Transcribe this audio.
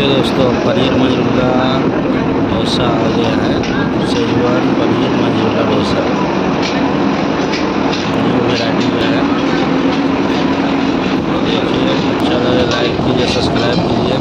ये दोस्तों, पनीर मंजूला डोसा आ गया है। Schezwan paneer Manjula dosa. New variety में है। देखिए अच्छा लगे लाइक कीजिए सब्सक्राइब कीजिए।